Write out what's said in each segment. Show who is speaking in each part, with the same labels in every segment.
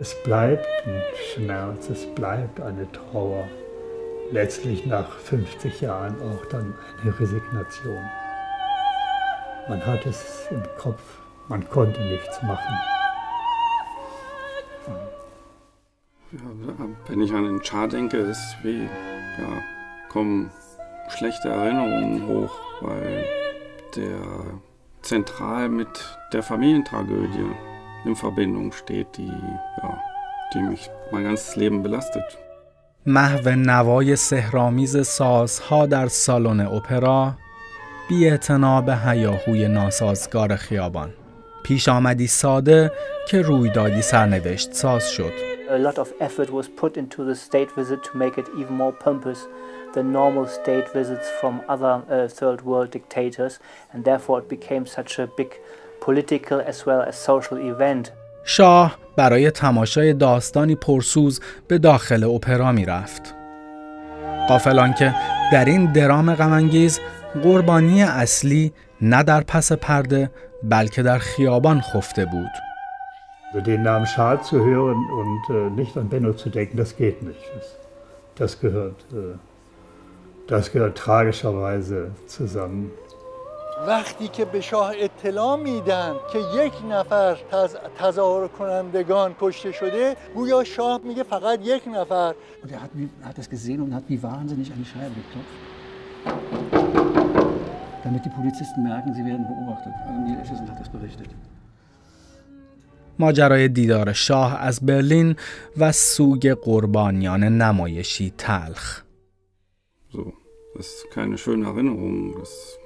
Speaker 1: Es bleibt ein Schmerz, es bleibt eine Trauer. Letztlich nach 50 Jahren auch dann eine Resignation. Man hat es im Kopf, man konnte nichts machen.
Speaker 2: Ja, wenn ich an den Char denke, ist wie, ja, kommen schlechte Erinnerungen hoch, weil der zentral mit der Familientragödie in Verbindung steht, die, ja, die mich mein ganzes Leben belastet.
Speaker 3: محو نوای سهرامیز سازها در سالن اپرا بی به هیاهوی ناسازگار خیابان پیش آمدی ساده که رویدادی سرنوشت ساز شد
Speaker 4: A lot of effort was put into the state visit to make it even more pompous than normal state visits from other uh, third world dictators and therefore it became such a big political as well as social event.
Speaker 3: شاه برای تماشای داستانی پرسوز به داخل اپرا می رفت. قافلان که در این درام غمانگیز قربانی اصلی نه در پس پرده بلکه در خیابان خفته بود.
Speaker 1: Den Namen Schal zu hören und äh, nicht an Benno zu denken, das geht nicht. Das, das gehört, äh, das gehört tragischerweise zusammen.
Speaker 5: وقتی که به شاه اطلاع میدن که یک نفر تز... تظاهر کنندگان کشته شده گویا شاه میگه فقط یک نفر
Speaker 6: und er hat, hat das gesehen und hat wie wahnsinnig an die Scheibe geklopft damit die Polizisten merken sie werden beobachtet Neil Acheson hat das berichtet
Speaker 3: ماجرای دیدار شاه از برلین و سوگ قربانیان نمایشی تلخ.
Speaker 2: So, das ist keine schöne Erinnerung. Das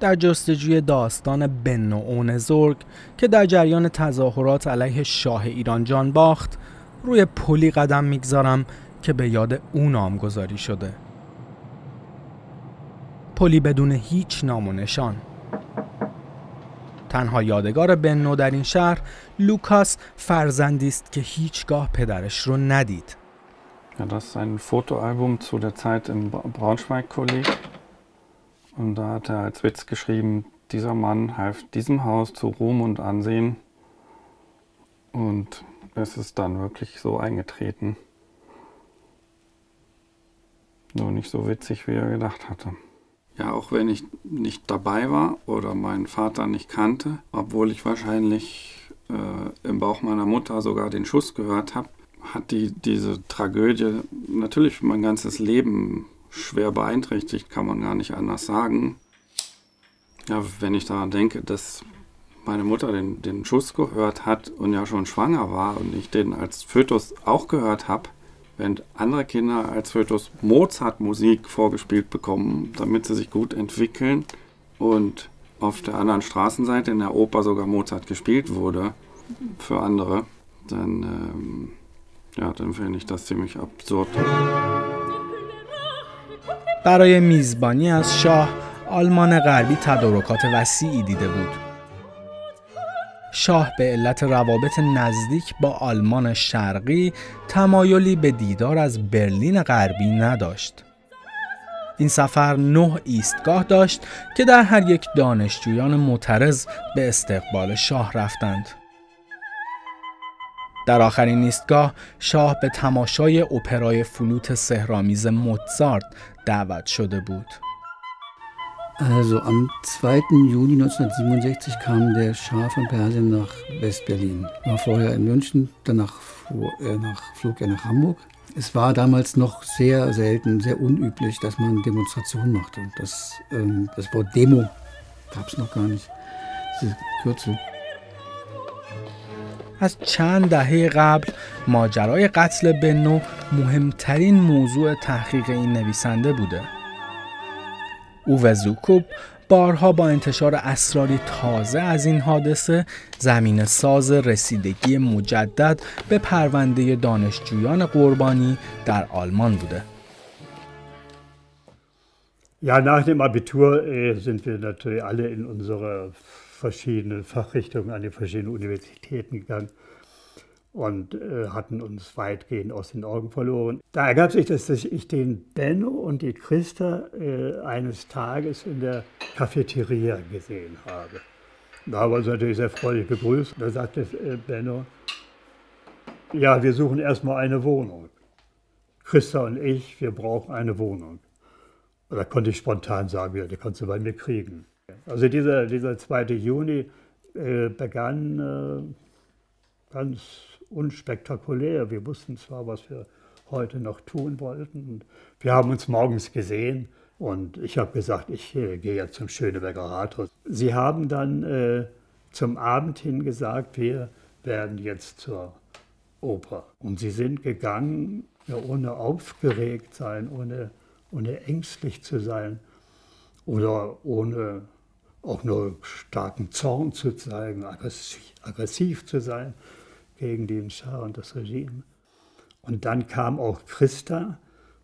Speaker 3: در جستجوی داستان بن و اون زرگ که در جریان تظاهرات علیه شاه ایران جان باخت روی پلی قدم می‌گذارم که به یاد او نامگذاری شده پلی بدون هیچ نام و نشان تنها یادگار بنو در این شهر لوکاس فرزندی است که هیچگاه پدرش رو ندید.
Speaker 2: Ja, das ist ein Fotoalbum zu der Zeit im Braunschweig-Kolleg. Und da hat er als Witz geschrieben, dieser Mann half diesem Haus zu Ruhm und Ansehen. Und es ist dann wirklich so eingetreten. Nur nicht so witzig, wie er gedacht hatte. Ja, auch wenn ich nicht dabei war oder meinen Vater nicht kannte, obwohl ich wahrscheinlich äh, im Bauch meiner Mutter sogar den Schuss gehört habe, hat die, diese Tragödie natürlich mein ganzes Leben schwer beeinträchtigt, kann man gar nicht anders sagen. Ja, wenn ich daran denke, dass meine Mutter den, den Schuss gehört hat und ja schon schwanger war und ich den als Fötus auch gehört habe, während andere Kinder als Fötus Mozart-Musik vorgespielt bekommen, damit sie sich gut entwickeln und auf der anderen Straßenseite in der Oper sogar Mozart gespielt wurde für andere, dann, ähm, ja, dann finde ich das ziemlich absurd.
Speaker 3: برای میزبانی از شاه آلمان غربی تدارکات وسیعی دیده بود. شاه به علت روابط نزدیک با آلمان شرقی تمایلی به دیدار از برلین غربی نداشت. این سفر نه ایستگاه داشت که در هر یک دانشجویان معترض به استقبال شاه رفتند. در آخرین ایستگاه شاه به تماشای اپرای فلوت سهرامیز موتزارت دعوت شده بود.
Speaker 6: Also am 2. Juni 1967 kam der Schah von Persien nach West-Berlin. War vorher in München, danach er nach, flog er nach Hamburg. Es war damals noch sehr selten, sehr unüblich, dass man Demonstrationen machte. Das, ähm, das Wort Demo gab es noch gar nicht, diese Kürzel.
Speaker 3: از چند دهه قبل ماجرای قتل بنو مهمترین موضوع تحقیق این نویسنده بوده. او و زوکوب بارها با انتشار اسراری تازه از این حادثه زمین ساز رسیدگی مجدد به پرونده دانشجویان قربانی در آلمان بوده.
Speaker 1: Ja, nach dem Abitur äh, sind wir natürlich alle in unsere verschiedenen Fachrichtungen an den verschiedenen Universitäten gegangen und äh, hatten uns weitgehend aus den Augen verloren. Da ergab sich, dass ich den Benno und die Christa äh, eines Tages in der Cafeteria gesehen habe. Da haben wir uns natürlich sehr freundlich begrüßt. Da sagte äh, Benno, ja, wir suchen erstmal eine Wohnung. Christa und ich, wir brauchen eine Wohnung. Und da konnte ich spontan sagen, ja, die kannst du bei mir kriegen. Also dieser, dieser 2. Juni äh, begann äh, ganz unspektakulär. Wir wussten zwar, was wir heute noch tun wollten. Und wir haben uns morgens gesehen und ich habe gesagt, ich äh, gehe jetzt zum Schöneberger Rathaus. Sie haben dann äh, zum Abend hin gesagt, wir werden jetzt zur Oper. Und sie sind gegangen, ja, ohne aufgeregt sein, ohne, ohne ängstlich zu sein oder ohne auch nur starken Zorn zu zeigen, aggressiv, aggressiv zu sein gegen den Schah und das Regime. Und dann kam auch Christa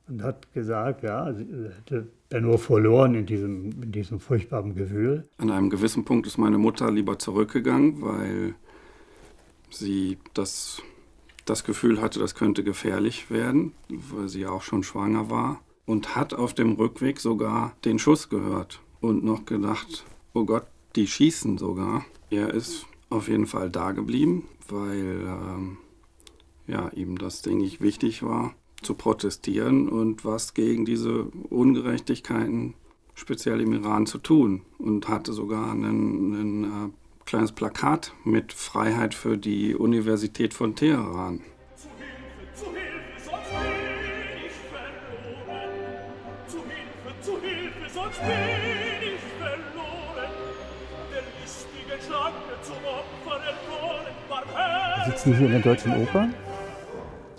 Speaker 1: und hat gesagt, ja, sie hätte Benno verloren in diesem, in diesem furchtbaren Gewühl.
Speaker 2: An einem gewissen Punkt ist meine Mutter lieber zurückgegangen, weil sie das, das Gefühl hatte, das könnte gefährlich werden, weil sie auch schon schwanger war. Und hat auf dem Rückweg sogar den Schuss gehört und noch gedacht, oh Gott, die schießen sogar. Er ist auf jeden Fall da geblieben, weil ähm, ja, ihm das, denke ich, wichtig war, zu protestieren und was gegen diese Ungerechtigkeiten speziell im Iran zu tun. Und hatte sogar ein äh, kleines Plakat mit Freiheit für die Universität von Teheran.
Speaker 6: Wir sitzen hier in der Deutschen Oper.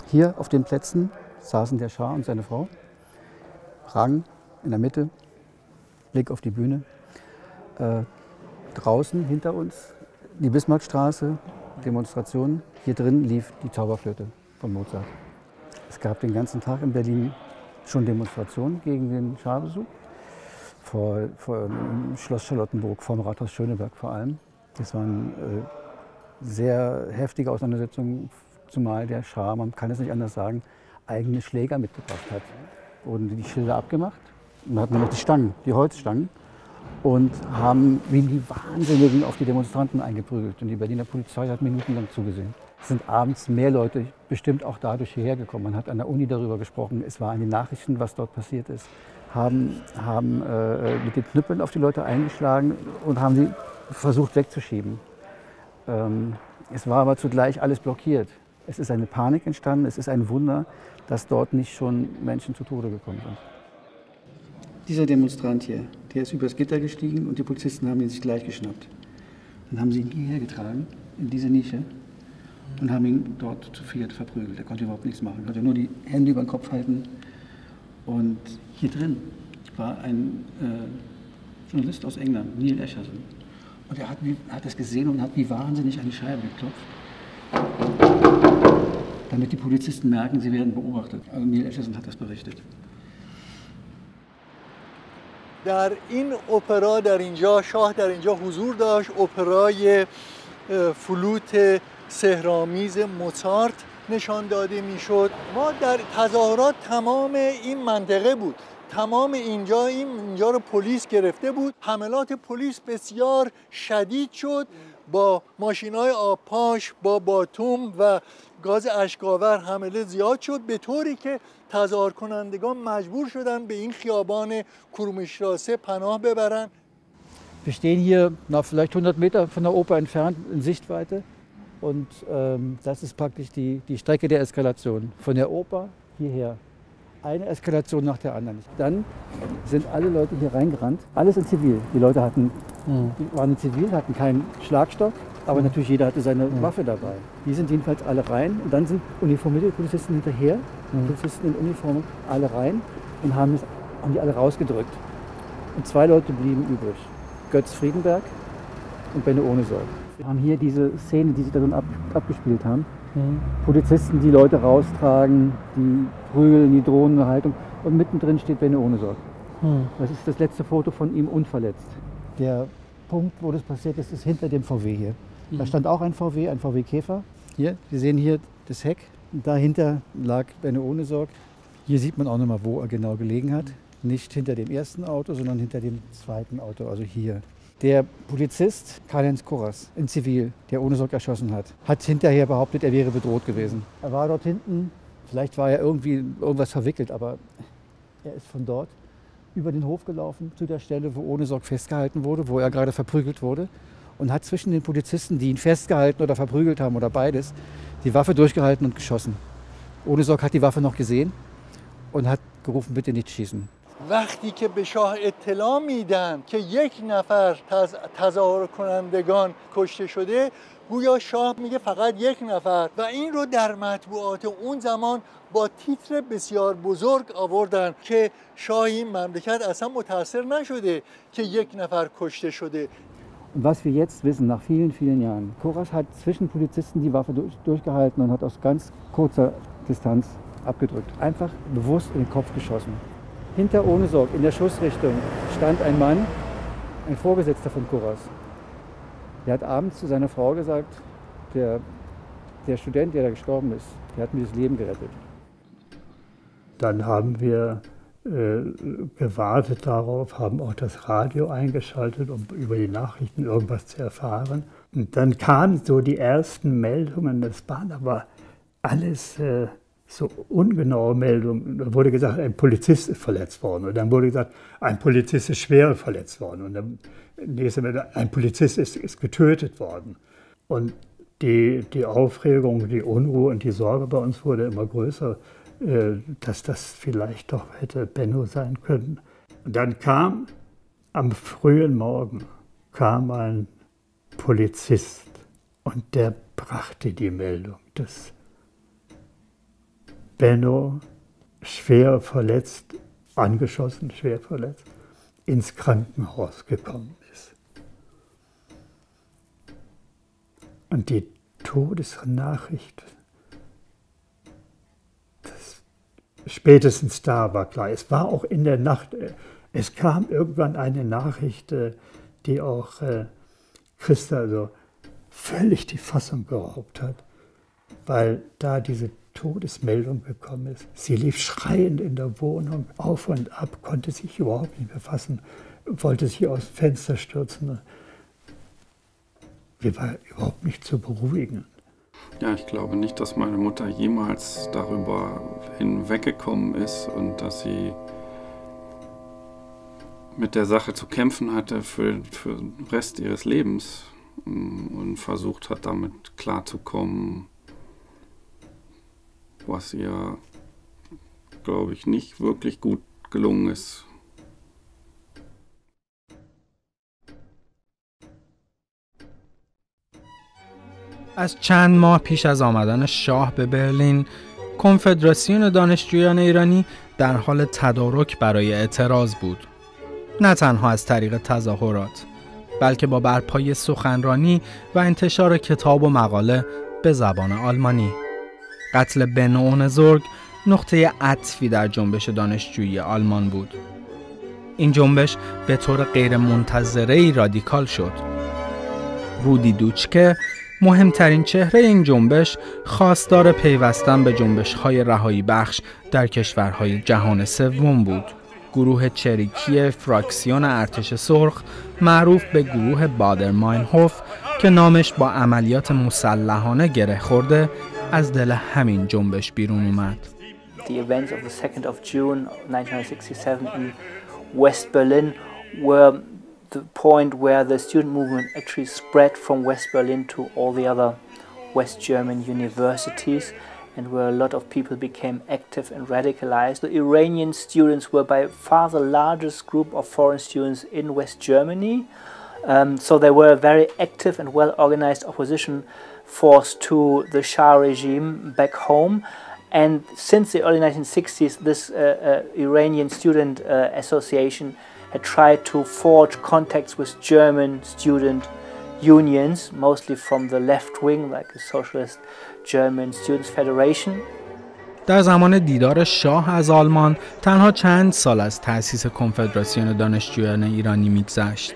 Speaker 6: Hier auf den Plätzen saßen der Schah und seine Frau. Rang in der Mitte, Blick auf die Bühne. Äh, draußen hinter uns die Bismarckstraße, Demonstrationen. Hier drin lief die Zauberflöte von Mozart. Es gab den ganzen Tag in Berlin schon Demonstrationen gegen den Schahbesuch. Vor, vor Schloss Charlottenburg, vor dem Rathaus Schöneberg vor allem. Das waren äh, sehr heftige Auseinandersetzungen, zumal der Schah, man kann es nicht anders sagen, eigene Schläger mitgebracht hat. Wurden die Schilder abgemacht und hatten wir noch die Stangen, die Holzstangen und haben wie die Wahnsinnigen auf die Demonstranten eingeprügelt. Und die Berliner Polizei hat minutenlang zugesehen. Es sind abends mehr Leute bestimmt auch dadurch hierher gekommen. Man hat an der Uni darüber gesprochen. Es war in den Nachrichten, was dort passiert ist. Haben, haben äh, mit den Knüppeln auf die Leute eingeschlagen und haben sie versucht wegzuschieben. Ähm, es war aber zugleich alles blockiert. Es ist eine Panik entstanden. Es ist ein Wunder, dass dort nicht schon Menschen zu Tode gekommen sind. Dieser Demonstrant hier, der ist übers Gitter gestiegen und die Polizisten haben ihn sich gleich geschnappt. Dann haben sie ihn hierher getragen, in diese Nische, und haben ihn dort zu viert verprügelt. Er konnte überhaupt nichts machen, er konnte nur die Hände über den Kopf halten. Und hier drin war ein äh, Journalist aus England, Neil Asherson. Und er hat, hat das gesehen und hat wie wahnsinnig an die Scheibe geklopft, damit die Polizisten merken, sie werden beobachtet. Also Neil Asherson hat das berichtet.
Speaker 5: در این اپرا در اینجا شاه در اینجا حضور داشت اپرای فلوت سهرامیز موزارت نشان داده می‌شد ما در تظاهرات تمام این منطقه بود تمام اینجا این اینجا رو پلیس گرفته بود. حملات پلیس بسیار شدید شد. با ماشین های آبپاش با باتوم و گاز اشکاور حمله زیاد شد. به طوری که تظاهر کنندگان مجبور شدن به این خیابان کرومشراسه پناه ببرن.
Speaker 6: Wir stehen hier na, vielleicht 100 Meter von der Oper entfernt in Sichtweite. Und ähm, das ist praktisch die, die Strecke der Eskalation von der Oper hierher. Eine Eskalation nach der anderen. Dann sind alle Leute hier reingerannt, alles in Zivil. Die Leute hatten, die waren in Zivil, hatten keinen Schlagstock, aber natürlich jeder hatte seine Waffe dabei. Die sind jedenfalls alle rein und dann sind uniformierte Polizisten hinterher, Polizisten in Uniform, alle rein und haben, es, haben die alle rausgedrückt. Und zwei Leute blieben übrig. Götz Friedenberg und Benno Ohnesorg. Wir haben hier diese Szene, die sie da drin ab, abgespielt haben. Polizisten, die Leute raustragen, die prügeln, die drohende Haltung. Und mittendrin steht Benno Ohnesorg. Das ist das letzte Foto von ihm unverletzt. Der Punkt, wo das passiert ist, ist hinter dem VW hier. Da stand auch ein VW, ein VW Käfer. Hier, wir sehen hier das Heck. Dahinter lag Benno Ohnesorg. Hier sieht man auch nochmal, wo er genau gelegen hat. Nicht hinter dem ersten Auto, sondern hinter dem zweiten Auto, also hier. Der Polizist Karl-Heinz Koras in Zivil, der Ohnesorg erschossen hat, hat hinterher behauptet, er wäre bedroht gewesen. Er war dort hinten, vielleicht war er irgendwie irgendwas verwickelt, aber er ist von dort über den Hof gelaufen zu der Stelle, wo Ohnesorg festgehalten wurde, wo er gerade verprügelt wurde und hat zwischen den Polizisten, die ihn festgehalten oder verprügelt haben oder beides, die Waffe durchgehalten und geschossen. Ohne Sorg hat die Waffe noch gesehen und hat gerufen, bitte nicht schießen.
Speaker 5: وقتی که به شاه اطلاع میدن که یک نفر تز... تظاهر کنندگان کشته شده گویا شاه میگه فقط یک نفر و این رو در مطبوعات اون زمان با تیتر بسیار بزرگ آوردن که شاه این مملکت اصلا متاثر نشده که یک نفر کشته شده
Speaker 6: was wir jetzt wissen, nach vielen, vielen Jahren, Korasch hat zwischen Polizisten die Waffe durch, durchgehalten und hat aus ganz kurzer Distanz abgedrückt. Einfach bewusst in den Kopf geschossen. Hinter Ohnesorg, in der Schussrichtung, stand ein Mann, ein Vorgesetzter von Koras. Der hat abends zu seiner Frau gesagt, der, der Student, der da gestorben ist, der hat mir das Leben gerettet.
Speaker 1: Dann haben wir äh, gewartet darauf, haben auch das Radio eingeschaltet, um über die Nachrichten irgendwas zu erfahren. Und dann kamen so die ersten Meldungen, das waren aber alles äh, so ungenaue Meldungen. Da wurde gesagt, ein Polizist ist verletzt worden. Und dann wurde gesagt, ein Polizist ist schwer verletzt worden. Und dann nächste Meldung, ein Polizist ist, ist getötet worden. Und die, die Aufregung, die Unruhe und die Sorge bei uns wurde immer größer. Äh, dass das vielleicht doch hätte Benno sein können. Und dann kam am frühen Morgen kam ein Polizist und der brachte die Meldung, dass Benno schwer verletzt, angeschossen, schwer verletzt, ins Krankenhaus gekommen ist. Und die Todesnachricht spätestens da war klar. Es war auch in der Nacht, äh, es kam irgendwann eine Nachricht, äh, die auch äh, Christa also völlig die Fassung geraubt hat, weil da diese Todesmeldung gekommen ist. Sie lief schreiend in der Wohnung auf und ab, konnte sich überhaupt nicht mehr fassen, wollte sich aus dem Fenster stürzen. Sie war überhaupt nicht zu beruhigen.
Speaker 2: Ja, ich glaube nicht, dass meine Mutter jemals darüber hinweggekommen ist und dass sie mit der Sache zu kämpfen hatte für, für den Rest ihres Lebens mm, und versucht hat, damit klarzukommen, was ihr, glaube ich, nicht wirklich gut gelungen ist.
Speaker 3: از چند ماه پیش از آمدن شاه به برلین کنفدراسیون دانشجویان ایرانی در حال تدارک برای اعتراض بود نه تنها از طریق تظاهرات بلکه با برپای سخنرانی و انتشار کتاب و مقاله به زبان آلمانی قتل بن زرگ نقطه عطفی در جنبش دانشجویی آلمان بود این جنبش به طور غیر منتظره رادیکال شد رودی دوچکه مهمترین چهره این جنبش خواستار پیوستن به جنبش های رهایی بخش در کشورهای جهان سوم بود. گروه چریکی فراکسیون ارتش سرخ معروف به گروه بادرماینهوف که نامش با عملیات مسلحانه گره خورده از دل همین جنبش بیرون اومد.
Speaker 4: The events of the 2nd of June 1967 in West Berlin were the point where the student movement actually spread from West Berlin to all the other West German universities and where a lot of people became active and radicalized. The Iranian students were by far the largest group of foreign students in West Germany. Um, so they were a very active and well organized opposition force to the Shah regime back home. And since the early 1960s, this uh, uh, Iranian Student uh, Association had tried to forge contacts with German student unions, mostly from the left wing, like the Socialist German Students Federation.
Speaker 3: در زمان دیدار شاه از آلمان تنها چند سال از تأسیس کنفدراسیون دانشجویان ایرانی میگذشت.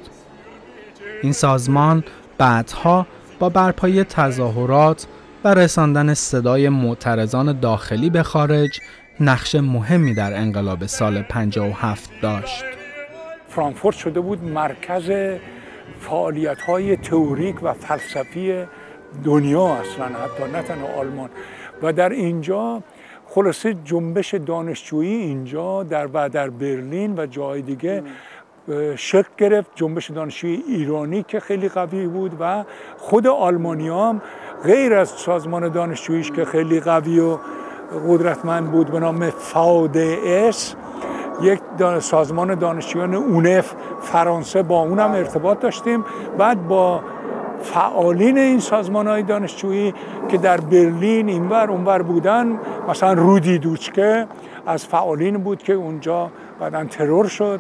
Speaker 3: این سازمان بعدها با برپایی تظاهرات و رساندن صدای معترضان داخلی به خارج نقش مهمی در انقلاب سال 57 داشت.
Speaker 7: فرانکفورت شده بود مرکز فعالیت های تئوریک و فلسفی دنیا اصلا حتی نه تنها آلمان و در اینجا خلاصه جنبش دانشجویی اینجا در و در برلین و جای دیگه شکل گرفت. جنبش دانشجویی ایرانی که خیلی قوی بود و خود آلمانی هم غیر از سازمان دانشجوییش که خیلی قوی و قدرتمند بود به نام فادس یک سازمان دانشجویان اونف فرانسه با اونم ارتباط داشتیم. بعد با فعالین این سازمان های دانشجویی که در برلین اینور اونور بودن مثلا رودی دوچکه از فعالین بود که اونجا بعدا ترور شد.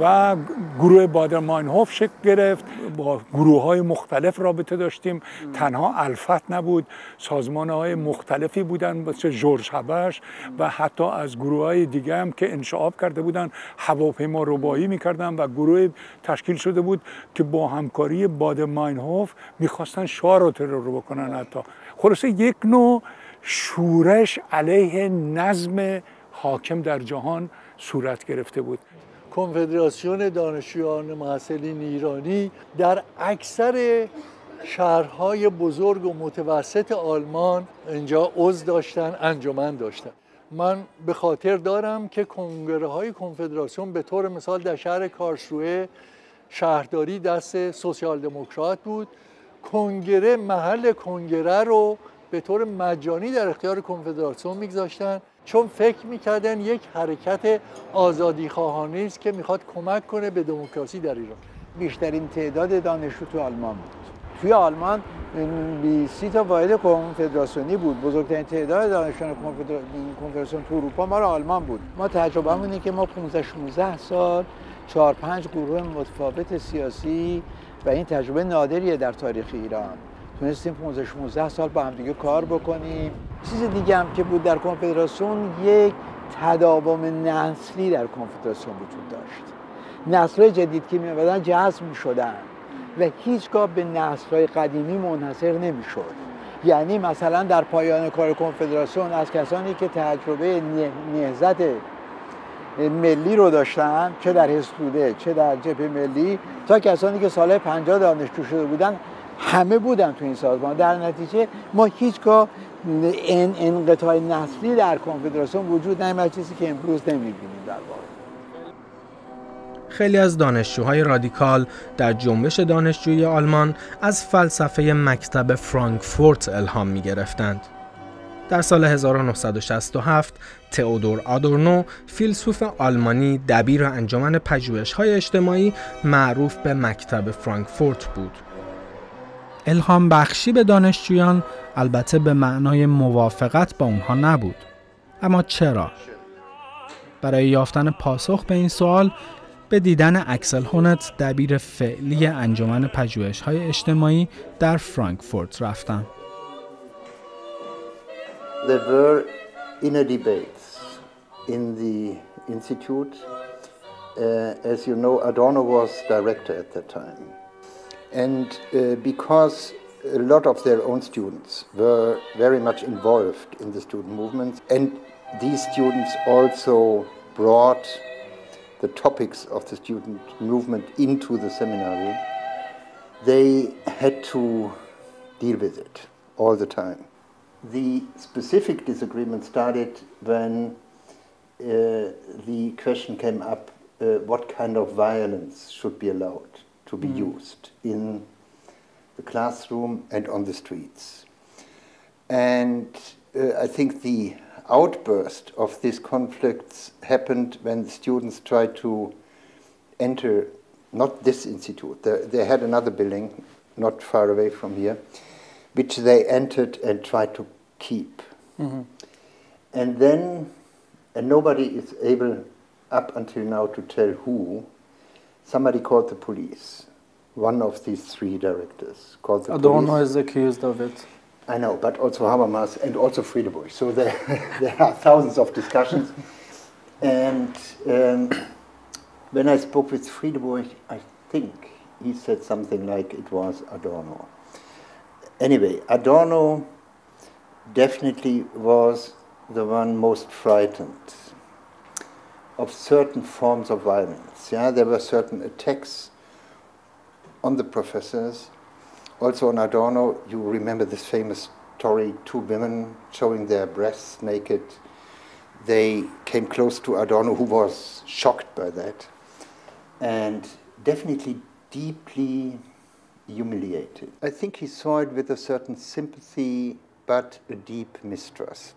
Speaker 7: و گروه بادر ماینهوف شکل گرفت. با گروه های مختلف رابطه داشتیم. تنها الفت نبود. سازمان های مختلفی بودن مثل جورج هبش و حتی از گروه های دیگه هم که انشعاب کرده بودن هواپیما ربایی می‌کردن و گروه تشکیل شده بود که با همکاری بادر ماینهوف می‌خواستن شاه رو ترور رو بکنن حتی. خلاصه یک نوع شورش علیه نظم حاکم در جهان صورت گرفته بود.
Speaker 5: کنفدراسیون دانشجویان محصلین ایرانی در اکثر شهرهای بزرگ و متوسط آلمان اینجا عضو داشتن انجمن داشتن. من به خاطر دارم که کنگره های کنفدراسیون به طور مثال در شهر کارشروه شهرداری دست سوسیال دموکرات بود. کنگره محل کنگره رو به طور مجانی در اختیار کنفدراسیون میگذاشتن. چون فکر می‌کردن یک حرکت آزادی خواهانه است که می‌خواد کمک کنه به دموکراسی در ایران.
Speaker 8: بیشترین تعداد دانشجو تو آلمان بود. توی آلمان 20 تا واحد کنفدراسیونی بود. بزرگترین تعداد دانشجویان کنفدراسیون تو اروپا ما آلمان بود. ما تجربه اینه که ما 15 16 سال 4 5 گروه متفاوت سیاسی و این تجربه نادریه در تاریخ ایران. تونستیم 15 16 سال با هم دیگه کار بکنیم. چیز دیگه هم که بود در کنفدراسیون یک تداوم نسلی در کنفدراسیون وجود داشت. نسل‌های جدید که می‌آمدن جذب می‌شدن و هیچگاه به نسل‌های قدیمی منحصر نمی‌شد. یعنی مثلا در پایان کار کنفدراسیون از کسانی که تجربه نهضت ملی رو داشتن چه در حسوده چه در جبهه ملی تا کسانی که سال 50 دانشجو شده بودن همه بودن تو این سازمان در نتیجه ما هیچگاه این انقطاع نسلی در کنفدراسیون وجود نمیاد چیزی که امروز نمی‌بینیم در واقع
Speaker 3: خیلی از دانشجوهای رادیکال در جنبش دانشجویی آلمان از فلسفه مکتب فرانکفورت الهام می گرفتند. در سال 1967 تئودور آدورنو فیلسوف آلمانی دبیر انجمن پژوهش‌های اجتماعی معروف به مکتب فرانکفورت بود. الهام بخشی به دانشجویان البته به معنای موافقت با اونها نبود. اما چرا؟ برای یافتن پاسخ به این سوال به دیدن اکسل هونت دبیر فعلی انجمن پژوهش‌های اجتماعی در فرانکفورت رفتم.
Speaker 9: There were inner debates in the institute. Uh, as you know, Adorno was director at that time. And uh, because a lot of their own students were very much involved in the student movement, and these students also brought the topics of the student movement into the seminar room, they had to deal with it all the time. The specific disagreement started when uh, the question came up uh, what kind of violence should be allowed to be mm. used in the classroom and on the streets. And uh, I think the outburst of these conflicts happened when the students tried to enter not this institute, they, they had another building not far away from here, which they entered and tried to keep. Mm-hmm. And then, and nobody is able up until now to tell who, somebody called the police. One of these three directors called the
Speaker 10: Adorno
Speaker 9: police.
Speaker 10: is accused of it.
Speaker 9: I know, but also Habermas and also Friedeburg. So there, there are thousands of discussions. and um, when I spoke with Friedeburg, I think he said something like it was Adorno. Anyway, Adorno definitely was the one most frightened of certain forms of violence. Yeah, there were certain attacks on the professors. Also on Adorno, you remember this famous story, two women showing their breasts naked. They came close to Adorno, who was shocked by that, and definitely deeply humiliated. I think he saw it with a certain sympathy, but a deep mistrust,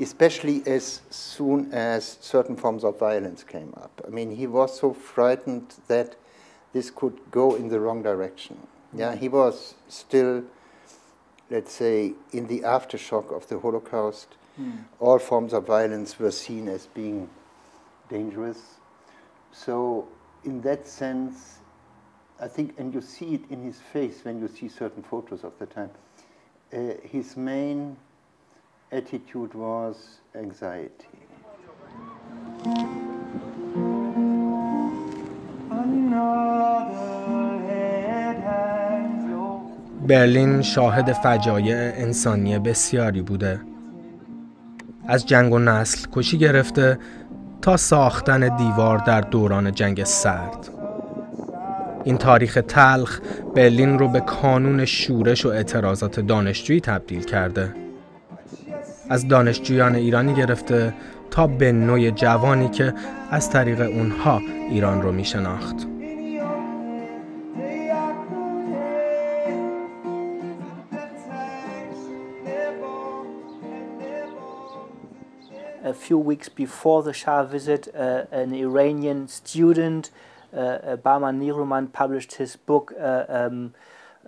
Speaker 9: especially as soon as certain forms of violence came up. I mean, he was so frightened that this could go in the wrong direction. Yeah, he was still, let's say, in the aftershock of the Holocaust. Mm. All forms of violence were seen as being dangerous. So, in that sense, I think, and you see it in his face when you see certain photos of the time, uh, his main attitude was anxiety.
Speaker 3: برلین شاهد فجایع انسانی بسیاری بوده. از جنگ و نسل کشی گرفته تا ساختن دیوار در دوران جنگ سرد. این تاریخ تلخ برلین رو به کانون شورش و اعتراضات دانشجویی تبدیل کرده. از دانشجویان ایرانی گرفته تا به نوع جوانی که از طریق اونها ایران رو می شناخت.
Speaker 4: A few weeks before the Shah visit, uh, an Iranian student, uh, Bahman Niruman, published his book uh, um,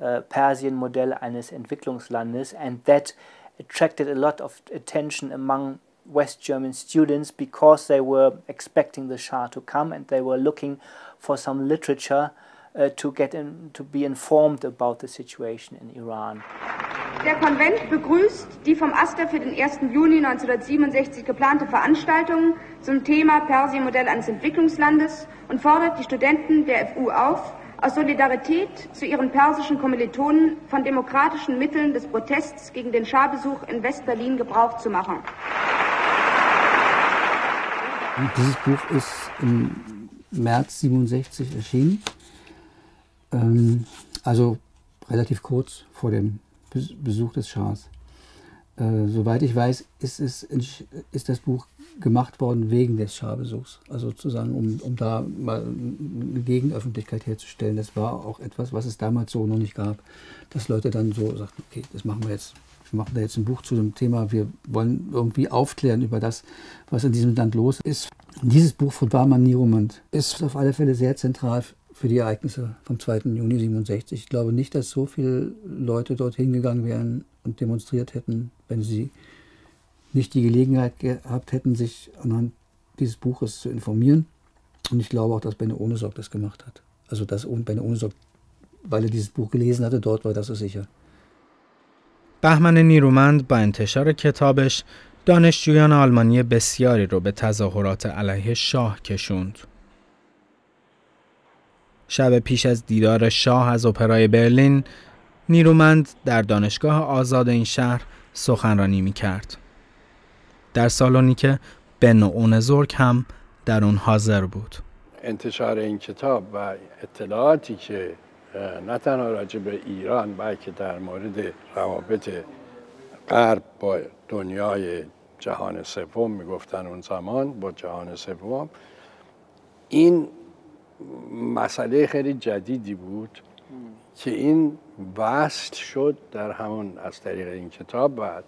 Speaker 4: uh, Persien Modell eines Entwicklungslandes, and that attracted a lot of attention among West German students because they were expecting the Shah to come and they were looking for some literature uh, to get in, to be informed about the situation in Iran.
Speaker 10: Der Konvent begrüßt die vom AStA für den 1. Juni 1967 geplante Veranstaltung zum Thema Persien-Modell eines Entwicklungslandes und fordert die Studenten der FU auf, aus Solidarität zu ihren persischen Kommilitonen von demokratischen Mitteln des Protests gegen den Scharbesuch in West-Berlin Gebrauch zu machen.
Speaker 6: Dieses Buch ist im März 67 erschienen, ähm, also relativ kurz vor dem Besuch des Schahs. Äh, soweit ich weiß, ist, es, ist das Buch gemacht worden wegen des Scharbesuchs. Also sozusagen, um, um da mal eine Gegenöffentlichkeit herzustellen. Das war auch etwas, was es damals so noch nicht gab, dass Leute dann so sagten, okay, das machen wir jetzt. Wir machen da jetzt ein Buch zu dem Thema. Wir wollen irgendwie aufklären über das, was in diesem Land los ist. Dieses Buch von Barman Nieromand ist auf alle Fälle sehr zentral für die Ereignisse vom 2. Juni 67. Ich glaube nicht, dass so viele Leute dort hingegangen wären und demonstriert hätten, wenn sie nicht die Gelegenheit gehabt hätten, sich anhand dieses Buches zu informieren. Und ich glaube auch, dass Benne Ohnesorg das gemacht hat. Also dass Benne Ohnesorg, weil er dieses Buch gelesen hatte, dort war das so sicher.
Speaker 3: بهمن نیرومند با انتشار کتابش دانشجویان آلمانی بسیاری رو به تظاهرات علیه شاه کشوند. شب پیش از دیدار شاه از اپرای برلین، نیرومند در دانشگاه آزاد این شهر سخنرانی می کرد. در سالونی که بن اونزورک هم در اون حاضر بود.
Speaker 11: انتشار این کتاب و اطلاعاتی که نه تنها راجع به ایران بلکه در مورد روابط غرب با دنیای جهان سوم می‌گفتن اون زمان با جهان سوم این مسئله خیلی جدیدی بود که این وصل شد در همون از طریق این کتاب و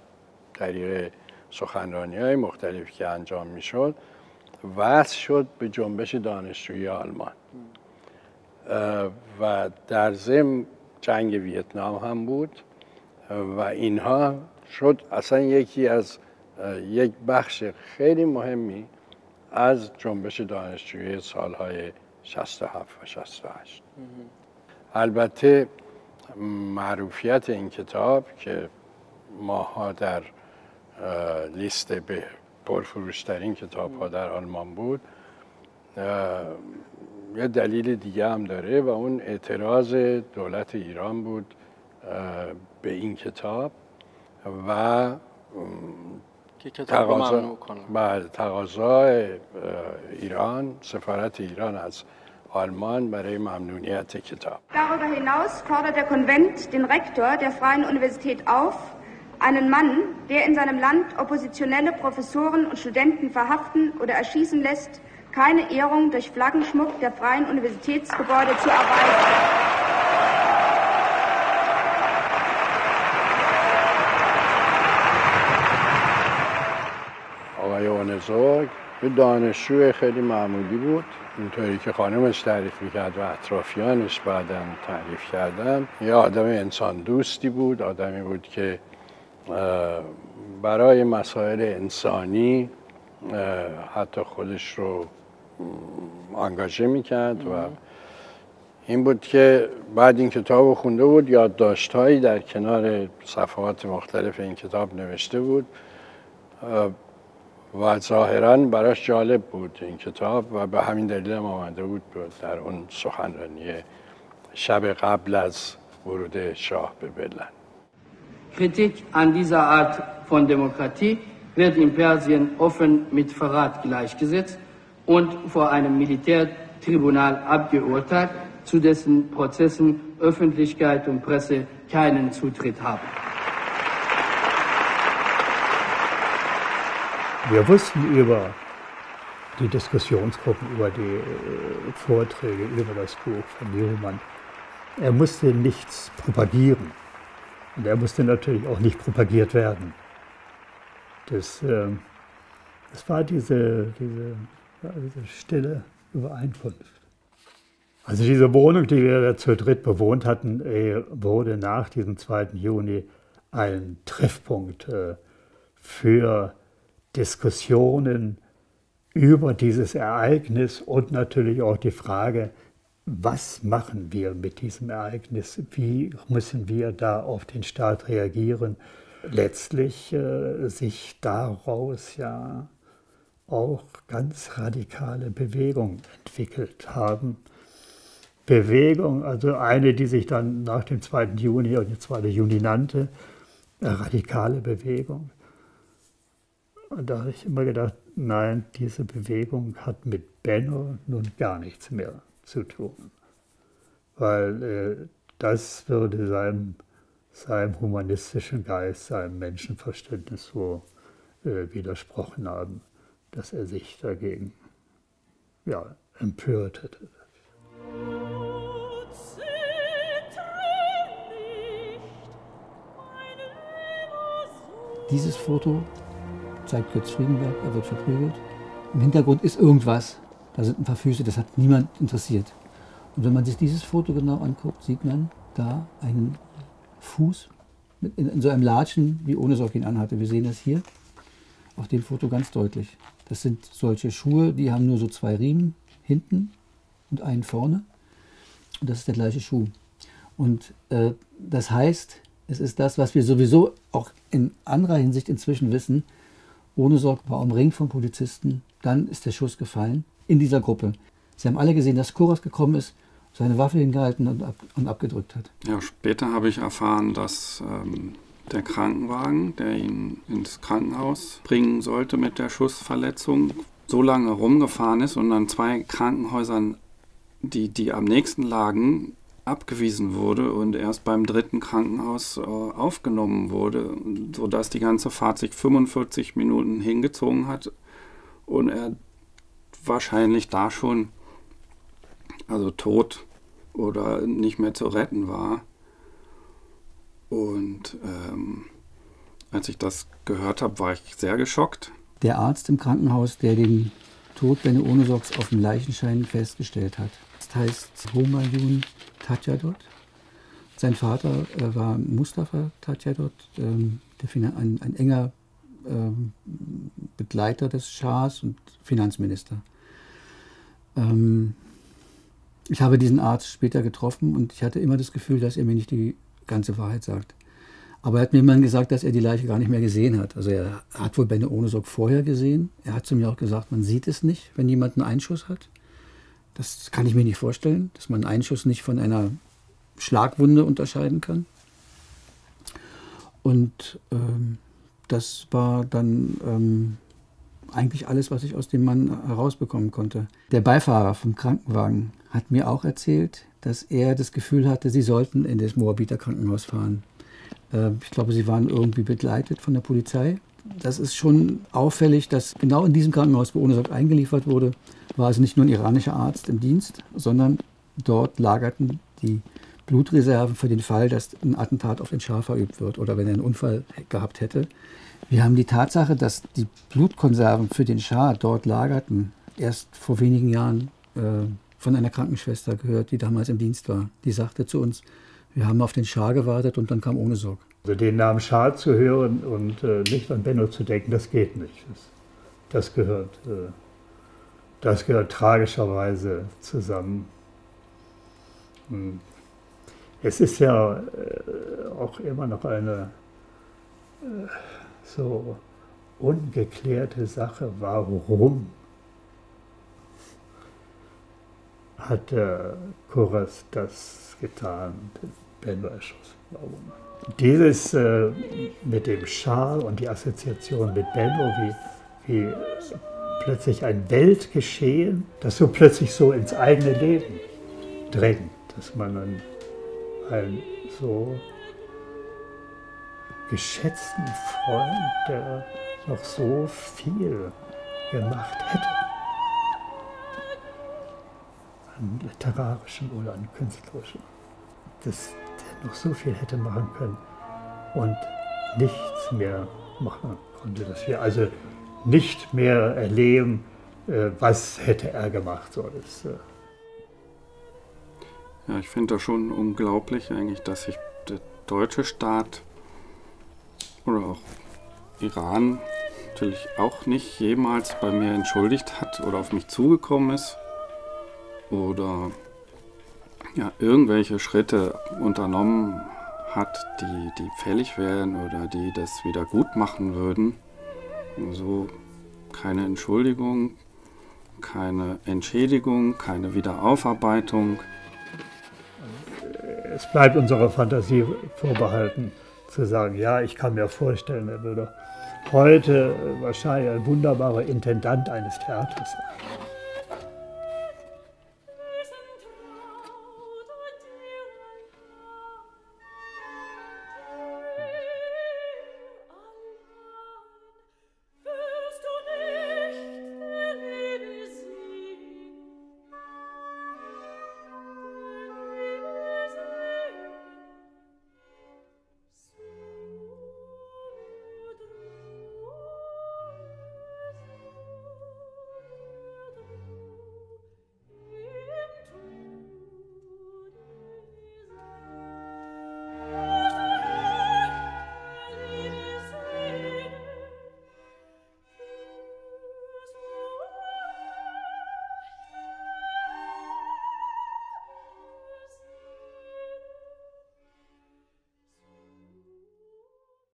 Speaker 11: طریق سخنرانی های مختلفی که انجام می شد وصل شد به جنبش دانشجویی آلمان. و در ضمن جنگ ویتنام هم بود و اینها شد اصلا یکی از یک بخش خیلی مهمی از جنبش دانشجویی سالهای 67 و 68 البته معروفیت این کتاب که ماها در لیست به پرفروشترین کتاب ها در آلمان بود. یه دلیل دیگه هم داره و اون اعتراض دولت ایران بود به این کتاب و
Speaker 2: که کتاب تقاضا
Speaker 11: بله تقاضای ایران سفارت ایران از آلمان برای ممنونیت کتاب.
Speaker 10: Darüber hinaus fordert der Konvent den Rektor der Freien Universität auf, einen Mann, der in seinem Land oppositionelle Professoren und Studenten verhaften oder erschießen lässt, keine Ehrung durch Flaggenschmuck der Freien Universitätsgebäude zu erweisen.
Speaker 11: آقای اونزاگ به دانشجو خیلی معمولی بود اینطوری که خانمش تعریف میکرد و اطرافیانش بعدا تعریف کردن یه آدم انسان دوستی بود آدمی بود که برای مسائل انسانی حتی خودش رو انگاژه می‌کرد و این بود که بعد این کتاب خونده بود یادداشتهایی در کنار صفحات مختلف این کتاب نوشته بود. و ظاهرا براش جالب بود این کتاب و به همین دلیل هم آمده بود در اون سخنرانی شب قبل از ورود شاه به برلن.
Speaker 12: Kritik an dieser Art von Demokratie wird in Persien offen mit Verrat gleichgesetzt und vor einem Militärtribunal abgeurteilt, zu dessen Prozessen Öffentlichkeit und Presse keinen Zutritt haben.
Speaker 1: Wir wussten über die Diskussionsgruppen, über die äh, Vorträge, über das Buch von Newman. Er musste nichts propagieren. Und er musste natürlich auch nicht propagiert werden. Das, äh, das war diese, diese, ja, diese stille Übereinkunft. Also diese Wohnung, die wir zu dritt bewohnt hatten, äh, wurde nach diesem 2. Juni ein Treffpunkt äh, für Diskussionen über dieses Ereignis und natürlich auch die Frage, was machen wir mit diesem Ereignis? Wie müssen wir da auf den Staat reagieren? Letztlich äh, sich daraus ja auch ganz radikale Bewegungen entwickelt haben. Bewegung, also eine, die sich dann nach dem 2. Juni und der 2. Juni nannte, radikale Bewegung. Und da habe ich immer gedacht, nein, diese Bewegung hat mit Benno nun gar nichts mehr zu tun. Weil äh, das würde seinem, seinem humanistischen Geist, seinem Menschenverständnis so äh, widersprochen haben, dass er sich dagegen ja, empört hätte.
Speaker 6: Dieses Foto zeigt Götz Friedenberg, er wird verprügelt. Im Hintergrund ist irgendwas, da sind ein paar Füße, das hat niemand interessiert. Und wenn man sich dieses Foto genau anguckt, sieht man da einen Fuß in, in so einem Latschen, wie ohne Sock ihn anhatte. Wir sehen das hier auf dem Foto ganz deutlich. Das sind solche Schuhe, die haben nur so zwei Riemen hinten und einen vorne. Und das ist der gleiche Schuh. Und äh, das heißt, es ist das, was wir sowieso auch in anderer Hinsicht inzwischen wissen, ohne Sorg war umringt von Polizisten. Dann ist der Schuss gefallen in dieser Gruppe. Sie haben alle gesehen, dass Koras gekommen ist, seine Waffe hingehalten und, ab, und abgedrückt hat.
Speaker 2: Ja, später habe ich erfahren, dass ähm, der Krankenwagen, der ihn ins Krankenhaus bringen sollte mit der Schussverletzung, so lange rumgefahren ist und an zwei Krankenhäusern, die, die am nächsten lagen, abgewiesen wurde und erst beim dritten Krankenhaus äh, aufgenommen wurde, sodass die ganze Fahrt sich 45 Minuten hingezogen hat und er wahrscheinlich da schon also tot oder nicht mehr zu retten war. Und ähm, als ich das gehört habe, war ich sehr geschockt.
Speaker 6: Der Arzt im Krankenhaus, der den Tod Benny Ohnesorgs auf dem Leichenschein festgestellt hat, das heißt Humayun Tatjadot. Sein Vater äh, war Mustafa Tatjadot, ähm, ein, ein, enger ähm, Begleiter des Schahs und Finanzminister. Ähm, ich habe diesen Arzt später getroffen und ich hatte immer das Gefühl, dass er mir nicht die ganze Wahrheit sagt. Aber er hat mir immer gesagt, dass er die Leiche gar nicht mehr gesehen hat. Also er hat wohl Benne Ohnesorg vorher gesehen. Er hat zu mir auch gesagt, man sieht es nicht, wenn jemand einen Einschuss hat. Das kann ich mir nicht vorstellen, dass man einen Schuss nicht von einer Schlagwunde unterscheiden kann. Und ähm, das war dann ähm, eigentlich alles, was ich aus dem Mann herausbekommen konnte. Der Beifahrer vom Krankenwagen hat mir auch erzählt, dass er das Gefühl hatte, sie sollten in das Moabiter Krankenhaus fahren. Äh, ich glaube, sie waren irgendwie begleitet von der Polizei. Das ist schon auffällig, dass genau in diesem Krankenhaus, wo Onesok eingeliefert wurde, war es nicht nur ein iranischer Arzt im Dienst, sondern dort lagerten die Blutreserven für den Fall, dass ein Attentat auf den Schah verübt wird oder wenn er einen Unfall gehabt hätte. Wir haben die Tatsache, dass die Blutkonserven für den Schah dort lagerten, erst vor wenigen Jahren äh, von einer Krankenschwester gehört, die damals im Dienst war. Die sagte zu uns, wir haben auf den Schah gewartet und dann kam ohne Sorg.
Speaker 1: Also den Namen Schah zu hören und äh, nicht an Benno zu denken, das geht nicht. Das, das gehört, äh, das gehört tragischerweise zusammen. Hm. Es ist ja äh, auch immer noch eine äh, so ungeklärte Sache, warum hat der Kuras das getan, den Benno erschossen. Warum? Dieses äh, mit dem Schal und die Assoziation mit Benno, wie, wie plötzlich ein Weltgeschehen, das so plötzlich so ins eigene Leben drängt, dass man dann einen so geschätzten Freund, der noch so viel gemacht hätte, an literarischen oder an künstlerischen, dass der noch so viel hätte machen können und nichts mehr machen konnte, dass wir also nicht mehr erleben, äh, was hätte er gemacht. So, das,
Speaker 2: ja, ich finde das schon unglaublich eigentlich, dass sich der deutsche Staat oder auch Iran natürlich auch nicht jemals bei mir entschuldigt hat oder auf mich zugekommen ist oder ja, irgendwelche Schritte unternommen hat, die, die fällig wären oder die das wieder gut machen würden. So keine Entschuldigung, keine Entschädigung, keine Wiederaufarbeitung.
Speaker 1: Es bleibt unserer Fantasie vorbehalten, zu sagen, ja, ich kann mir vorstellen, er würde heute wahrscheinlich ein wunderbarer Intendant eines Theaters sein.